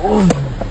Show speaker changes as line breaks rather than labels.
Oh.